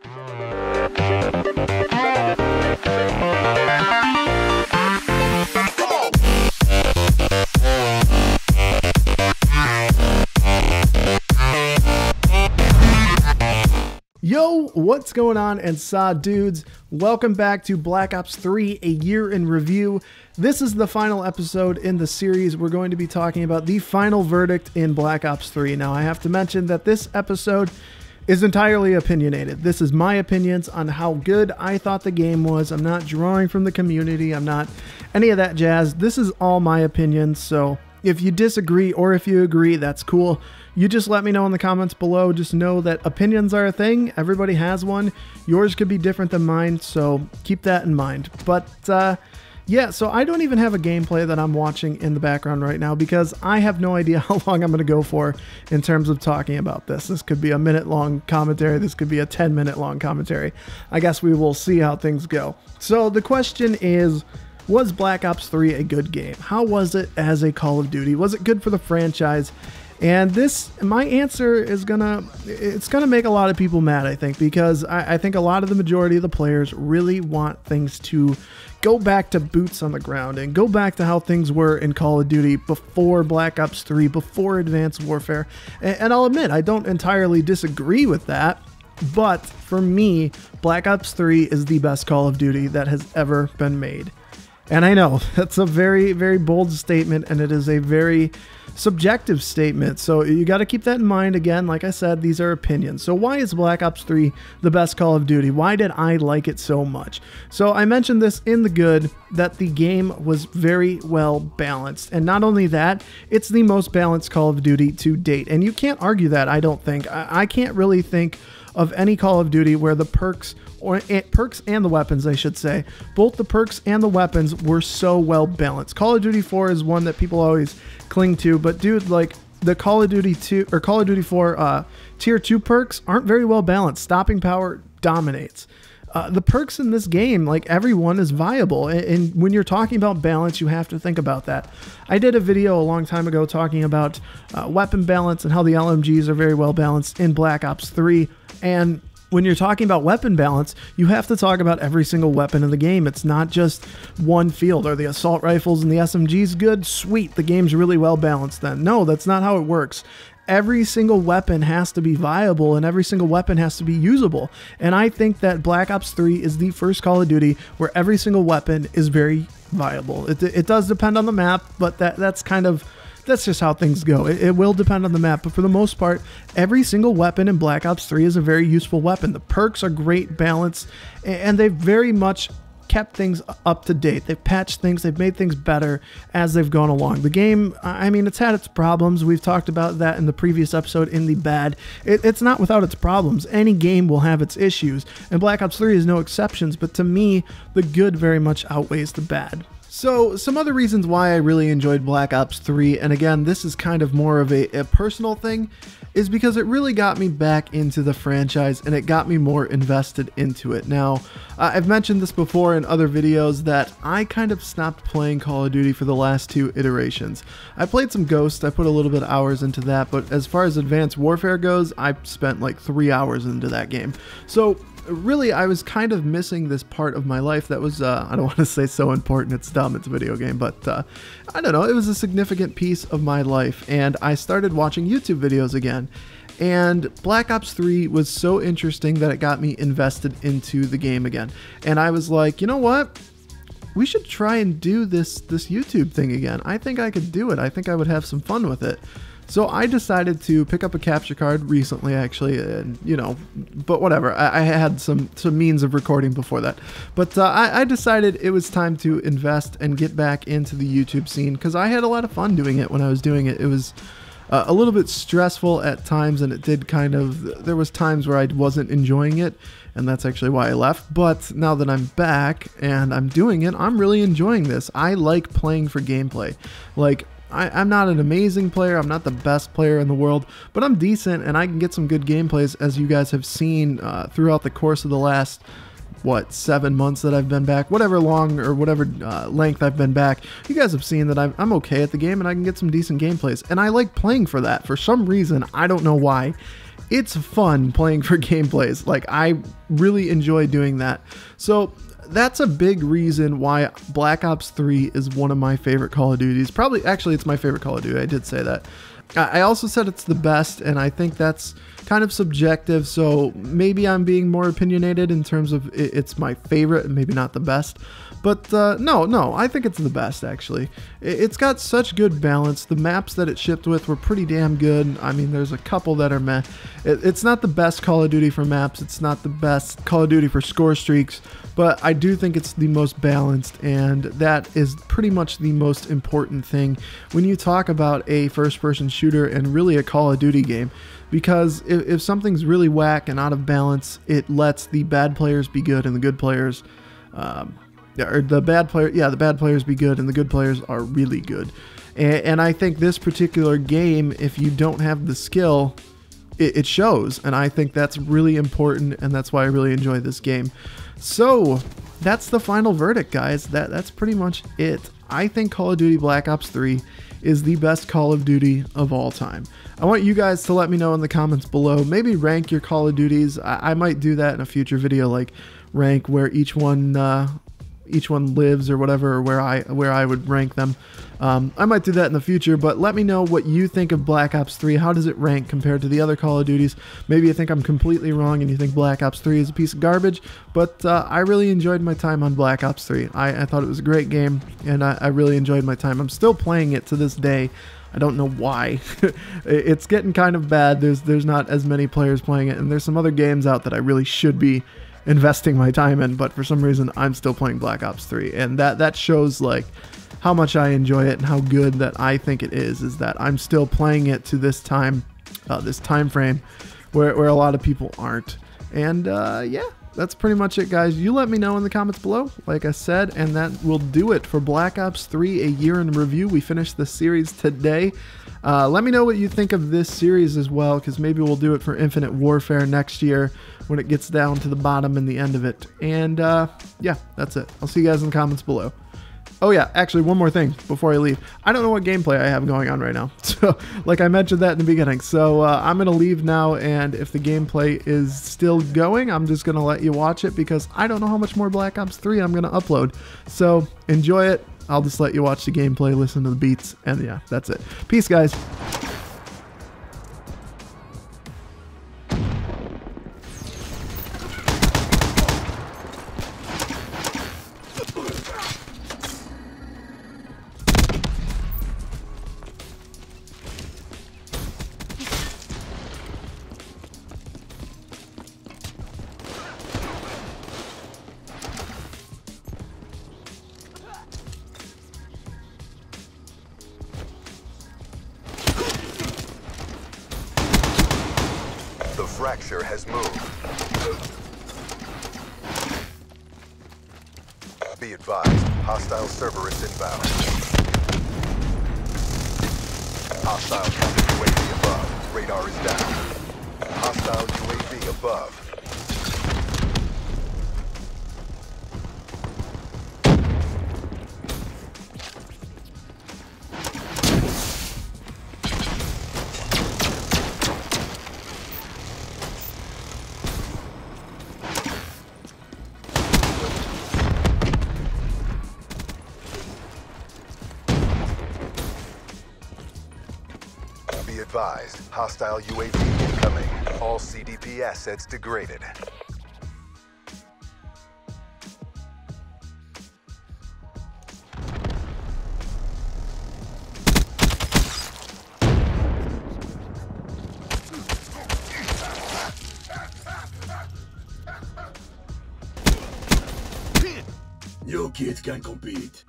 Yo, what's going on, and saw dudes? Welcome back to Black Ops 3, a year in review. This is the final episode in the series. We're going to be talking about the final verdict in Black Ops 3. Now, I have to mention that this episode is entirely opinionated. This is my opinions on how good I thought the game was. I'm not drawing from the community, I'm not any of that jazz. This is all my opinions, so if you disagree or if you agree, that's cool. You just let me know in the comments below. Just know that opinions are a thing. Everybody has one. Yours could be different than mine, so keep that in mind. But uh, yeah, so I don't even have a gameplay that I'm watching in the background right now because I have no idea how long I'm going to go for in terms of talking about this. This could be a minute long commentary. This could be a 10 minute long commentary. I guess we will see how things go. So the question is was Black Ops 3 a good game? How was it as a Call of Duty? Was it good for the franchise? And this, my answer is gonna, it's gonna make a lot of people mad, I think, because I, I, think a lot of the majority of the players really want things to go back to boots on the ground and go back to how things were in Call of Duty before Black Ops 3, before Advanced Warfare. And, and I'll admit, I don't entirely disagree with that. But for me, Black Ops 3 is the best Call of Duty that has ever been made. And I know that's a very, very bold statement, and it is a very subjective statement. So you got to keep that in mind. Again, like I said, these are opinions. So why is Black Ops 3 the best Call of Duty? Why did I like it so much? So I mentioned this in the good that the game was very well balanced. And not only that, it's the most balanced Call of Duty to date. And you can't argue that, I don't think. I, I can't really think of any Call of Duty where the perks or eh, perks and the weapons, I should say, both the perks and the weapons were so well balanced. Call of Duty 4 is one that people always cling to, but dude, like the Call of Duty 2 or Call of Duty 4 uh, tier 2 perks aren't very well balanced. Stopping power dominates. Uh, the perks in this game, like everyone is viable. And, and, when you're talking about balance, you have to think about that. I did a video a long time ago talking about uh, weapon balance and how the LMGs are very well balanced in Black Ops 3. And when you're talking about weapon balance, you have to talk about every single weapon in the game. It's not just one field. Are the assault rifles and the SMGs good? Sweet, the game's really well balanced then. No, that's not how it works. Every single weapon has to be viable and every single weapon has to be usable. And I think that Black Ops 3 is the first Call of Duty where every single weapon is very viable. It, it does depend on the map, but that that's kind of that's just how things go. It, it, will depend on the map, but for the most part, every single weapon in Black Ops 3 is a very useful weapon. The perks are great balance, and they've very much kept things up to date. They've patched things, they've made things better as they've gone along. The game, I mean, it's had its problems. We've talked about that in the previous episode in the bad. It, it's not without its problems. Any game will have its issues, and Black Ops 3 is no exceptions, but to me, the good very much outweighs the bad. So, some other reasons why I really enjoyed Black Ops 3, and again, this is kind of more of a, a, personal thing, is because it really got me back into the franchise and it got me more invested into it. Now, I've mentioned this before in other videos that I kind of stopped playing Call of Duty for the last two iterations. I played some Ghost, I put a little bit of hours into that, but as far as Advanced Warfare goes, I spent like three hours into that game. So, really, I was kind of missing this part of my life that was, uh, I don't want to say so important, it's dumb, it's a video game, but uh, I don't know, it was a significant piece of my life, and I started watching YouTube videos again. And Black Ops 3 was so interesting that it got me invested into the game again. And I was like, you know what? We should try and do this this YouTube thing again. I think I could do it. I think I would have some fun with it. So I decided to pick up a capture card recently, actually, and you know, but whatever. I, I had some some means of recording before that, but uh, I, I, decided it was time to invest and get back into the YouTube scene because I had a lot of fun doing it when I was doing it. It was uh, a little bit stressful at times, and it did kind of. There was times where I wasn't enjoying it, and that's actually why I left. But now that I'm back and I'm doing it, I'm really enjoying this. I like playing for gameplay, like I, am not an amazing player, I'm not the best player in the world, but I'm decent and I can get some good gameplays as you guys have seen uh, throughout the course of the last, what, seven months that I've been back, whatever long or whatever uh, length I've been back. You guys have seen that I'm, I'm okay at the game and I can get some decent gameplays. And I like playing for that. For some reason, I don't know why it's fun playing for gameplays. Like I really enjoy doing that. So that's a big reason why Black Ops 3 is one of my favorite Call of Duties. Probably, actually, it's my favorite Call of Duty. I did say that. I also said it's the best, and I think that's kind of subjective. So maybe I'm being more opinionated in terms of it's my favorite, and maybe not the best. But uh, no, no, I think it's the best actually. It's got such good balance. The maps that it shipped with were pretty damn good. I mean, there's a couple that are meh. It's not the best Call of Duty for maps. It's not the best Call of Duty for score streaks. But I do think it's the most balanced, and that is pretty much the most important thing when you talk about a first person shooter and really a Call of Duty game because if, if something's really whack and out of balance, it lets the bad players be good and the good players, um, or the bad player, yeah, the bad players be good and the good players are really good. And, and I think this particular game, if you don't have the skill, it, it shows, and I think that's really important, and that's why I really enjoy this game. So that's the final verdict, guys. That that's pretty much it. I think Call of Duty Black Ops 3 is the best Call of Duty of all time. I want you guys to let me know in the comments below. Maybe rank your Call of Duties. I, I might do that in a future video, like rank where each one uh, each one lives or whatever, or where I where I would rank them. Um, I might do that in the future, but let me know what you think of Black Ops 3. How does it rank compared to the other Call of Duties? Maybe you think I'm completely wrong and you think Black Ops 3 is a piece of garbage, but uh, I really enjoyed my time on Black Ops 3. I, I thought it was a great game, and I, I really enjoyed my time. I'm still playing it to this day. I don't know why. it's getting kind of bad. There's there's not as many players playing it, and there's some other games out that I really should be investing my time in, but for some reason I'm still playing Black Ops 3. And that that shows like how much I enjoy it and how good that I think it is is that I'm still playing it to this time uh, this time frame where, where a lot of people aren't. And uh, yeah, that's pretty much it, guys. You let me know in the comments below, like I said, and that will do it for Black Ops 3, a year in review. We finished the series today. Uh, let me know what you think of this series as well, because maybe we'll do it for Infinite Warfare next year when it gets down to the bottom and the end of it. And uh, yeah, that's it. I'll see you guys in the comments below. Oh yeah, actually one more thing before I leave. I don't know what gameplay I have going on right now. So like I mentioned that in the beginning. So uh, I'm going to leave now and if the gameplay is still going, I'm just going to let you watch it because I don't know how much more Black Ops 3 I'm going to upload. So enjoy it. I'll just let you watch the gameplay, listen to the beats, and yeah, that's it. Peace, guys. Fracture has moved. Be advised, hostile Cerberus inbound. Hostile UAV above. Radar is down. Hostile UAV above. Advised, hostile UAV incoming. All CDP assets degraded. Your kids can compete.